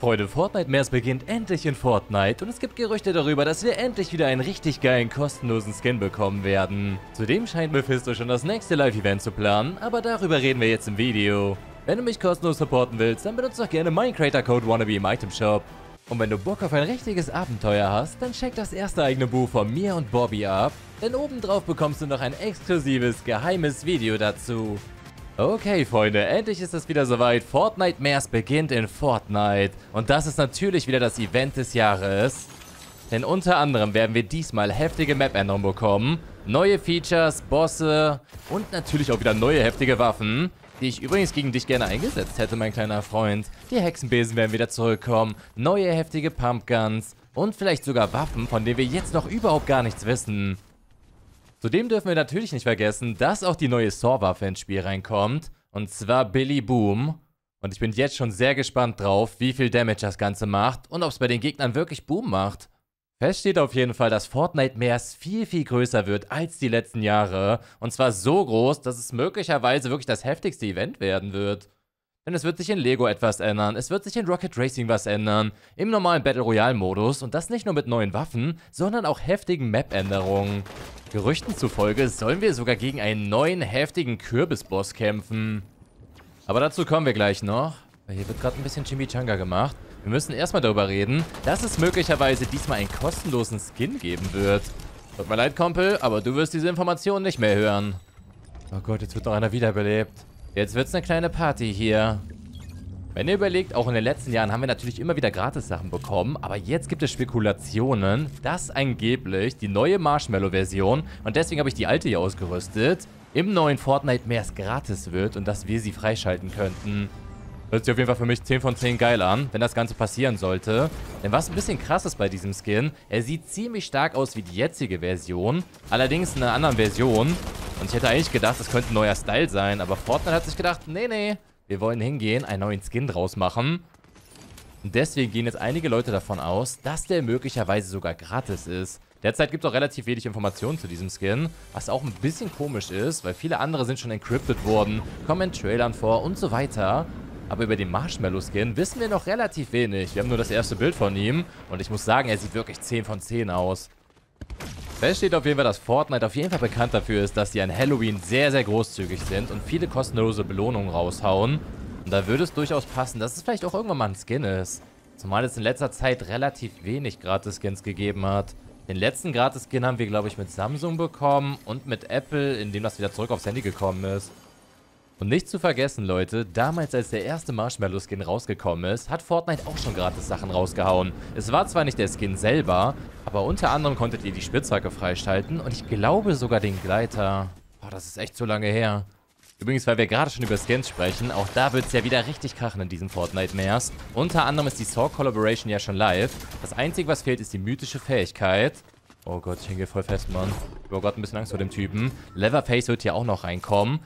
Freunde, Fortnite Mers beginnt endlich in Fortnite und es gibt Gerüchte darüber, dass wir endlich wieder einen richtig geilen kostenlosen Skin bekommen werden. Zudem scheint Mephisto schon das nächste Live-Event zu planen, aber darüber reden wir jetzt im Video. Wenn du mich kostenlos supporten willst, dann benutze doch gerne meinen Creator-Code Wannabe im Itemshop. Und wenn du Bock auf ein richtiges Abenteuer hast, dann check das erste eigene Buch von mir und Bobby ab, denn obendrauf bekommst du noch ein exklusives, geheimes Video dazu. Okay, Freunde, endlich ist es wieder soweit. Fortnite Mers beginnt in Fortnite. Und das ist natürlich wieder das Event des Jahres. Denn unter anderem werden wir diesmal heftige Map-Änderungen bekommen. Neue Features, Bosse und natürlich auch wieder neue heftige Waffen. Die ich übrigens gegen dich gerne eingesetzt hätte, mein kleiner Freund. Die Hexenbesen werden wieder zurückkommen. Neue heftige Pumpguns. Und vielleicht sogar Waffen, von denen wir jetzt noch überhaupt gar nichts wissen. Zudem dürfen wir natürlich nicht vergessen, dass auch die neue Saw-Waffe ins Spiel reinkommt. Und zwar Billy Boom. Und ich bin jetzt schon sehr gespannt drauf, wie viel Damage das Ganze macht und ob es bei den Gegnern wirklich Boom macht. Fest steht auf jeden Fall, dass Fortnite Meers viel, viel größer wird als die letzten Jahre. Und zwar so groß, dass es möglicherweise wirklich das heftigste Event werden wird. Denn es wird sich in Lego etwas ändern, es wird sich in Rocket Racing was ändern, im normalen Battle Royale Modus und das nicht nur mit neuen Waffen, sondern auch heftigen Map-Änderungen. Gerüchten zufolge sollen wir sogar gegen einen neuen heftigen Kürbisboss kämpfen. Aber dazu kommen wir gleich noch. Hier wird gerade ein bisschen Chimichanga gemacht. Wir müssen erstmal darüber reden, dass es möglicherweise diesmal einen kostenlosen Skin geben wird. Tut mir leid, Kumpel, aber du wirst diese Informationen nicht mehr hören. Oh Gott, jetzt wird noch einer wiederbelebt. Jetzt wird's eine kleine Party hier. Wenn ihr überlegt, auch in den letzten Jahren haben wir natürlich immer wieder Gratis-Sachen bekommen, aber jetzt gibt es Spekulationen, dass angeblich die neue Marshmallow-Version, und deswegen habe ich die alte hier ausgerüstet, im neuen Fortnite mehr gratis wird und dass wir sie freischalten könnten. Hört sich auf jeden Fall für mich 10 von 10 geil an, wenn das Ganze passieren sollte. Denn was ein bisschen krass ist bei diesem Skin, er sieht ziemlich stark aus wie die jetzige Version, allerdings in einer anderen Version. Und ich hätte eigentlich gedacht, das könnte ein neuer Style sein, aber Fortnite hat sich gedacht, nee, nee, wir wollen hingehen, einen neuen Skin draus machen. Und deswegen gehen jetzt einige Leute davon aus, dass der möglicherweise sogar gratis ist. Derzeit gibt es auch relativ wenig Informationen zu diesem Skin, was auch ein bisschen komisch ist, weil viele andere sind schon encrypted worden, kommen in Trailern vor und so weiter. Aber über den Marshmallow-Skin wissen wir noch relativ wenig. Wir haben nur das erste Bild von ihm und ich muss sagen, er sieht wirklich 10 von 10 aus. Fest steht auf jeden Fall, dass Fortnite auf jeden Fall bekannt dafür ist, dass sie an Halloween sehr, sehr großzügig sind und viele kostenlose Belohnungen raushauen. Und da würde es durchaus passen, dass es vielleicht auch irgendwann mal ein Skin ist. Zumal es in letzter Zeit relativ wenig Gratis-Skins gegeben hat. Den letzten Gratis-Skin haben wir, glaube ich, mit Samsung bekommen und mit Apple, indem das wieder zurück aufs Handy gekommen ist. Und nicht zu vergessen, Leute, damals als der erste Marshmallow-Skin rausgekommen ist, hat Fortnite auch schon gratis Sachen rausgehauen. Es war zwar nicht der Skin selber, aber unter anderem konntet ihr die Spitzhacke freischalten und ich glaube sogar den Gleiter. Boah, das ist echt so lange her. Übrigens, weil wir gerade schon über Skins sprechen, auch da wird es ja wieder richtig krachen in diesem Fortnite-Mers. Unter anderem ist die Saw Collaboration ja schon live. Das Einzige, was fehlt, ist die mythische Fähigkeit. Oh Gott, ich hänge voll fest, Mann. Habe gerade ein bisschen Angst vor dem Typen. Leatherface wird hier auch noch reinkommen.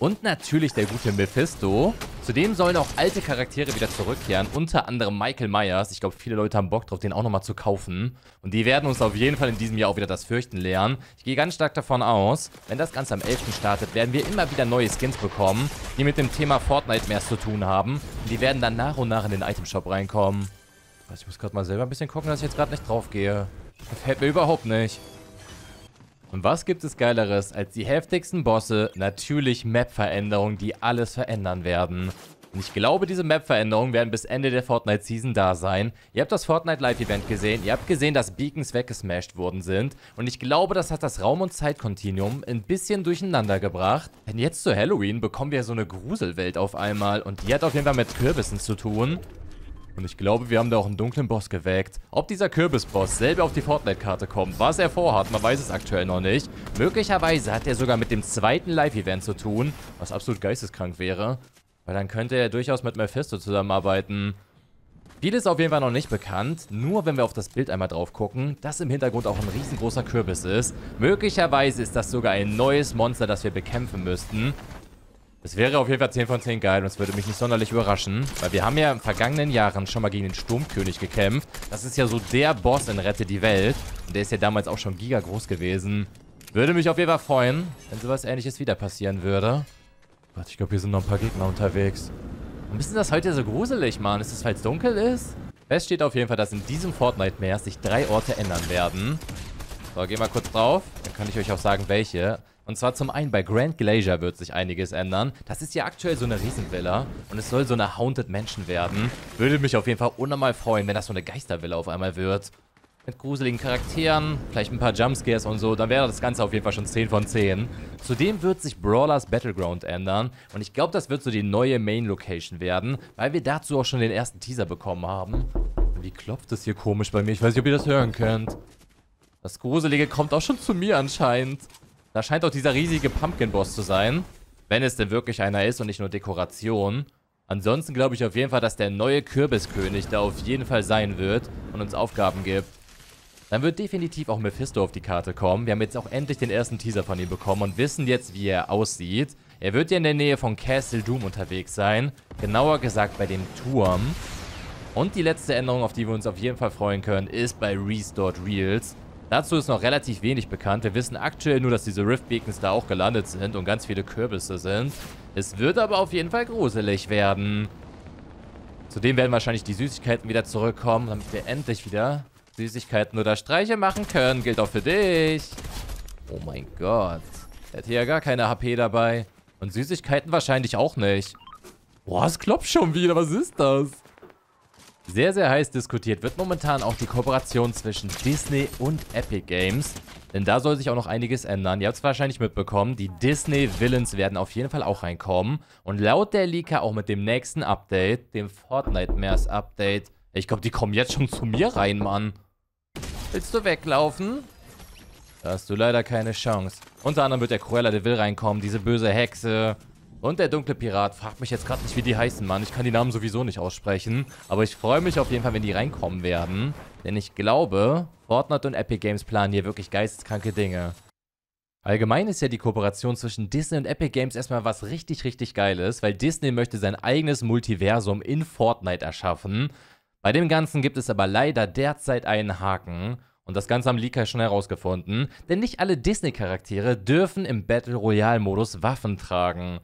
Und natürlich der gute Mephisto. Zudem sollen auch alte Charaktere wieder zurückkehren. Unter anderem Michael Myers. Ich glaube, viele Leute haben Bock drauf, den auch nochmal zu kaufen. Und die werden uns auf jeden Fall in diesem Jahr auch wieder das Fürchten lernen. Ich gehe ganz stark davon aus, wenn das Ganze am 11. startet, werden wir immer wieder neue Skins bekommen, die mit dem Thema Fortnite mehr zu tun haben. Und die werden dann nach und nach in den Itemshop reinkommen. Ich muss gerade mal selber ein bisschen gucken, dass ich jetzt gerade nicht drauf gehe. Gefällt mir überhaupt nicht. Und was gibt es Geileres als die heftigsten Bosse? Natürlich Map-Veränderungen, die alles verändern werden. Und ich glaube, diese Map-Veränderungen werden bis Ende der Fortnite-Season da sein. Ihr habt das Fortnite Live-Event gesehen, ihr habt gesehen, dass Beacons weggesmashed worden sind. Und ich glaube, das hat das Raum- und Zeitkontinuum ein bisschen durcheinander gebracht. Denn jetzt zu Halloween bekommen wir so eine Gruselwelt auf einmal. Und die hat auf jeden Fall mit Kürbissen zu tun. Und ich glaube, wir haben da auch einen dunklen Boss geweckt. Ob dieser Kürbisboss selber auf die Fortnite-Karte kommt, was er vorhat, man weiß es aktuell noch nicht. Möglicherweise hat er sogar mit dem zweiten Live-Event zu tun, was absolut geisteskrank wäre. Weil dann könnte er durchaus mit Mephisto zusammenarbeiten. Viel ist auf jeden Fall noch nicht bekannt, nur wenn wir auf das Bild einmal drauf gucken, dass im Hintergrund auch ein riesengroßer Kürbis ist. Möglicherweise ist das sogar ein neues Monster, das wir bekämpfen müssten. Es wäre auf jeden Fall 10 von 10 geil und es würde mich nicht sonderlich überraschen, weil wir haben ja in vergangenen Jahren schon mal gegen den Sturmkönig gekämpft. Das ist ja so der Boss in Rette die Welt und der ist ja damals auch schon giga groß gewesen. Würde mich auf jeden Fall freuen, wenn sowas ähnliches wieder passieren würde. Warte, ich glaube, hier sind noch ein paar Gegner unterwegs. Warum ist denn das heute so gruselig, Mann? Ist das, weil es dunkel ist? Fest steht auf jeden Fall, dass in diesem Fortnite-Meer sich drei Orte ändern werden. So, gehen wir kurz drauf. Dann kann ich euch auch sagen, welche. Und zwar zum einen bei Grand Glacier wird sich einiges ändern. Das ist ja aktuell so eine Riesenvilla und es soll so eine Haunted Mansion werden. Würde mich auf jeden Fall unnormal freuen, wenn das so eine Geistervilla auf einmal wird. Mit gruseligen Charakteren, vielleicht ein paar Jumpscares und so, dann wäre das Ganze auf jeden Fall schon 10 von 10. Zudem wird sich Brawlers Battleground ändern und ich glaube, das wird so die neue Main Location werden, weil wir dazu auch schon den ersten Teaser bekommen haben. Wie klopft es hier komisch bei mir? Ich weiß nicht, ob ihr das hören könnt. Das Gruselige kommt auch schon zu mir anscheinend. Da scheint auch dieser riesige Pumpkin-Boss zu sein. Wenn es denn wirklich einer ist und nicht nur Dekoration. Ansonsten glaube ich auf jeden Fall, dass der neue Kürbiskönig da auf jeden Fall sein wird und uns Aufgaben gibt. Dann wird definitiv auch Mephisto auf die Karte kommen. Wir haben jetzt auch endlich den ersten Teaser von ihm bekommen und wissen jetzt, wie er aussieht. Er wird ja in der Nähe von Castle Doom unterwegs sein. Genauer gesagt bei dem Turm. Und die letzte Änderung, auf die wir uns auf jeden Fall freuen können, ist bei Restored Reels. Dazu ist noch relativ wenig bekannt. Wir wissen aktuell nur, dass diese Rift Beacons da auch gelandet sind und ganz viele Kürbisse sind. Es wird aber auf jeden Fall gruselig werden. Zudem werden wahrscheinlich die Süßigkeiten wieder zurückkommen, damit wir endlich wieder Süßigkeiten oder Streiche machen können. Gilt auch für dich. Oh mein Gott. Hätte ja gar keine HP dabei. Und Süßigkeiten wahrscheinlich auch nicht. Boah, es klopft schon wieder. Was ist das? Sehr, sehr heiß diskutiert wird momentan auch die Kooperation zwischen Disney und Epic Games. Denn da soll sich auch noch einiges ändern. Ihr habt es wahrscheinlich mitbekommen, die Disney Villains werden auf jeden Fall auch reinkommen. Und laut der Leaker auch mit dem nächsten Update, dem Fortnite Mares Update. Ich glaube, die kommen jetzt schon zu mir rein, Mann. Willst du weglaufen? Da hast du leider keine Chance. Unter anderem wird der Cruella de Vil reinkommen, diese böse Hexe. Und der dunkle Pirat. Fragt mich jetzt gerade nicht, wie die heißen, Mann. Ich kann die Namen sowieso nicht aussprechen. Aber ich freue mich auf jeden Fall, wenn die reinkommen werden. Denn ich glaube, Fortnite und Epic Games planen hier wirklich geisteskranke Dinge. Allgemein ist ja die Kooperation zwischen Disney und Epic Games erstmal was richtig, richtig Geiles, weil Disney möchte sein eigenes Multiversum in Fortnite erschaffen. Bei dem Ganzen gibt es aber leider derzeit einen Haken. Und das Ganze haben Leaker schon herausgefunden, denn nicht alle Disney-Charaktere dürfen im Battle Royale-Modus Waffen tragen.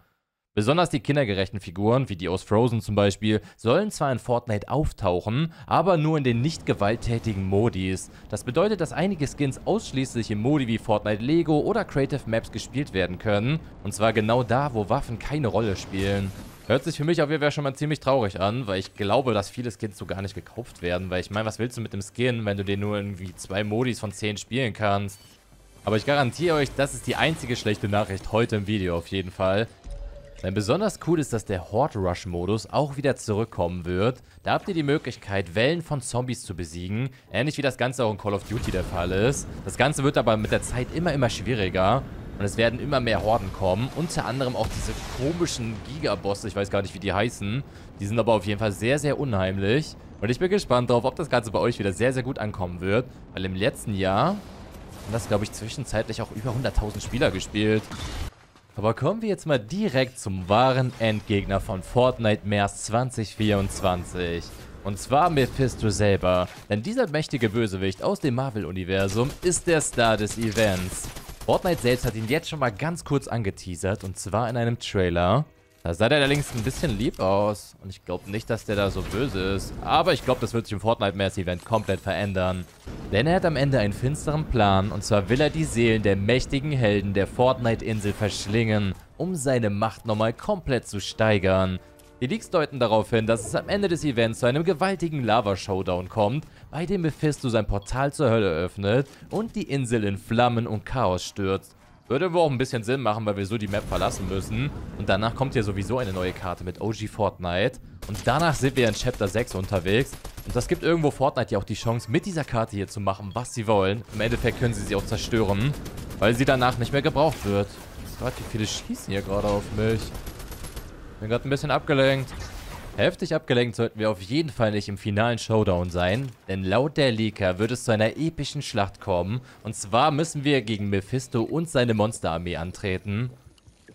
Besonders die kindergerechten Figuren, wie die aus Frozen zum Beispiel, sollen zwar in Fortnite auftauchen, aber nur in den nicht gewalttätigen Modis. Das bedeutet, dass einige Skins ausschließlich im Modi wie Fortnite Lego oder Creative Maps gespielt werden können. Und zwar genau da, wo Waffen keine Rolle spielen. Hört sich für mich auf jeden Fall schon mal ziemlich traurig an, weil ich glaube, dass viele Skins so gar nicht gekauft werden. Weil ich meine, was willst du mit dem Skin, wenn du den nur irgendwie zwei Modis von 10 spielen kannst? Aber ich garantiere euch, das ist die einzige schlechte Nachricht heute im Video auf jeden Fall. Denn besonders cool ist, dass der Horde Rush Modus auch wieder zurückkommen wird. Da habt ihr die Möglichkeit, Wellen von Zombies zu besiegen. Ähnlich wie das Ganze auch in Call of Duty der Fall ist. Das Ganze wird aber mit der Zeit immer, immer schwieriger. Und es werden immer mehr Horden kommen. Unter anderem auch diese komischen Gigabosse. Ich weiß gar nicht, wie die heißen. Die sind aber auf jeden Fall sehr, sehr unheimlich. Und ich bin gespannt darauf, ob das Ganze bei euch wieder sehr, sehr gut ankommen wird. Weil im letzten Jahr haben das, glaube ich, zwischenzeitlich auch über 100.000 Spieler gespielt. Aber kommen wir jetzt mal direkt zum wahren Endgegner von Fortnite Mers 2024. Und zwar Mephisto selber, denn dieser mächtige Bösewicht aus dem Marvel-Universum ist der Star des Events. Fortnite selbst hat ihn jetzt schon mal ganz kurz angeteasert und zwar in einem Trailer. Da sah der allerdings ein bisschen lieb aus. Und ich glaube nicht, dass der da so böse ist. Aber ich glaube, das wird sich im Fortnite-Mass-Event komplett verändern. Denn er hat am Ende einen finsteren Plan. Und zwar will er die Seelen der mächtigen Helden der Fortnite-Insel verschlingen, um seine Macht nochmal komplett zu steigern. Die Leaks deuten darauf hin, dass es am Ende des Events zu einem gewaltigen Lava-Showdown kommt, bei dem Mephisto sein Portal zur Hölle öffnet und die Insel in Flammen und Chaos stürzt. Würde wohl auch ein bisschen Sinn machen, weil wir so die Map verlassen müssen. Und danach kommt ja sowieso eine neue Karte mit OG Fortnite. Und danach sind wir in Chapter 6 unterwegs. Und das gibt irgendwo Fortnite ja auch die Chance, mit dieser Karte hier zu machen, was sie wollen. Im Endeffekt können sie sie auch zerstören, weil sie danach nicht mehr gebraucht wird. Gott, wie viele schießen hier gerade auf mich. Bin gerade ein bisschen abgelenkt. Heftig abgelenkt sollten wir auf jeden Fall nicht im finalen Showdown sein, denn laut der Leaker wird es zu einer epischen Schlacht kommen. Und zwar müssen wir gegen Mephisto und seine Monsterarmee antreten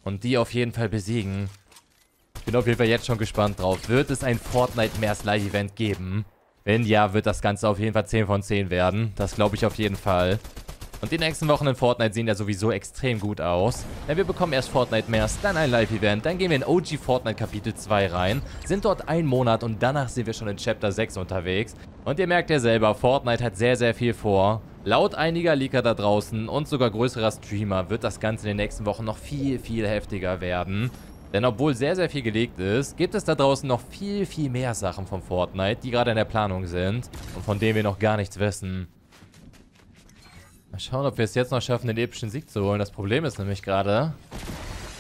und die auf jeden Fall besiegen. Ich bin auf jeden Fall jetzt schon gespannt drauf. Wird es ein Fortnite Mares Live Event geben? Wenn ja, wird das Ganze auf jeden Fall 10 von 10 werden. Das glaube ich auf jeden Fall. Und die nächsten Wochen in Fortnite sehen ja sowieso extrem gut aus. Denn wir bekommen erst Fortnite Mers, dann ein Live-Event, dann gehen wir in OG Fortnite Kapitel 2 rein, sind dort einen Monat und danach sind wir schon in Chapter 6 unterwegs. Und ihr merkt ja selber, Fortnite hat sehr, sehr viel vor. Laut einiger Leaker da draußen und sogar größerer Streamer wird das Ganze in den nächsten Wochen noch viel, viel heftiger werden. Denn obwohl sehr, sehr viel gelegt ist, gibt es da draußen noch viel, viel mehr Sachen von Fortnite, die gerade in der Planung sind und von denen wir noch gar nichts wissen. Mal schauen, ob wir es jetzt noch schaffen, den epischen Sieg zu holen. Das Problem ist nämlich gerade,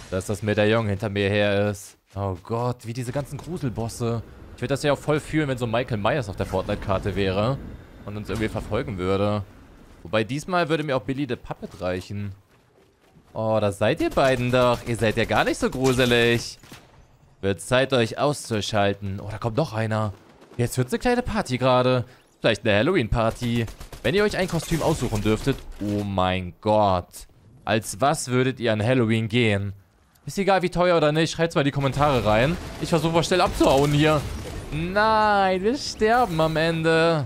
dass das Medaillon hinter mir her ist. Oh Gott, wie diese ganzen Gruselbosse. Ich würde das ja auch voll fühlen, wenn so Michael Myers auf der Fortnite-Karte wäre und uns irgendwie verfolgen würde. Wobei diesmal würde mir auch Billy the Puppet reichen. Oh, da seid ihr beiden doch. Ihr seid ja gar nicht so gruselig. Wird Zeit, euch auszuschalten. Oh, da kommt noch einer. Jetzt wird's eine kleine Party gerade. Vielleicht eine Halloween-Party. Wenn ihr euch ein Kostüm aussuchen dürftet, oh mein Gott. Als was würdet ihr an Halloween gehen? Ist egal, wie teuer oder nicht, schreibt's mal in die Kommentare rein. Ich versuche mal schnell abzuhauen hier. Nein, wir sterben am Ende.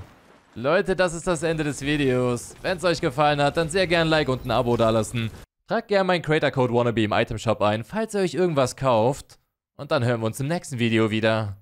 Leute, das ist das Ende des Videos. Wenn es euch gefallen hat, dann sehr gerne ein Like und ein Abo dalassen. Tragt gerne meinen Creator Code Wannabe im Item Shop ein, falls ihr euch irgendwas kauft. Und dann hören wir uns im nächsten Video wieder.